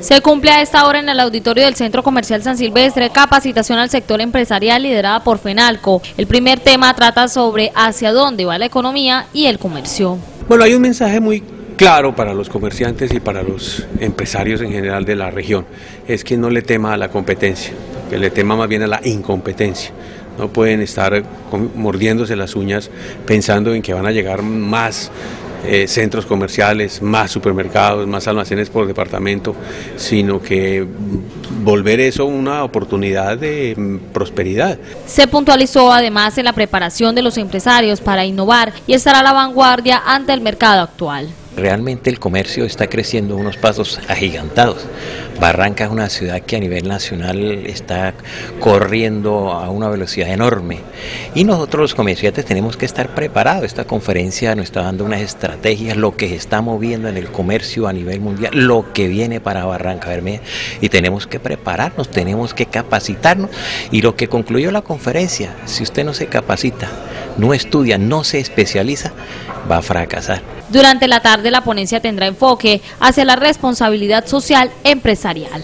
Se cumple a esta hora en el auditorio del Centro Comercial San Silvestre capacitación al sector empresarial liderada por FENALCO. El primer tema trata sobre hacia dónde va la economía y el comercio. Bueno, hay un mensaje muy claro para los comerciantes y para los empresarios en general de la región, es que no le tema a la competencia, que le tema más bien a la incompetencia. No pueden estar mordiéndose las uñas pensando en que van a llegar más eh, centros comerciales, más supermercados, más almacenes por departamento, sino que volver eso una oportunidad de mm, prosperidad. Se puntualizó además en la preparación de los empresarios para innovar y estar a la vanguardia ante el mercado actual. Realmente el comercio está creciendo unos pasos agigantados. Barranca es una ciudad que a nivel nacional está corriendo a una velocidad enorme y nosotros los comerciantes tenemos que estar preparados. Esta conferencia nos está dando unas estrategias, lo que se está moviendo en el comercio a nivel mundial, lo que viene para Barranca Bermeja y tenemos que prepararnos, tenemos que capacitarnos y lo que concluyó la conferencia, si usted no se capacita, no estudia, no se especializa, va a fracasar. Durante la tarde la ponencia tendrá enfoque hacia la responsabilidad social empresarial.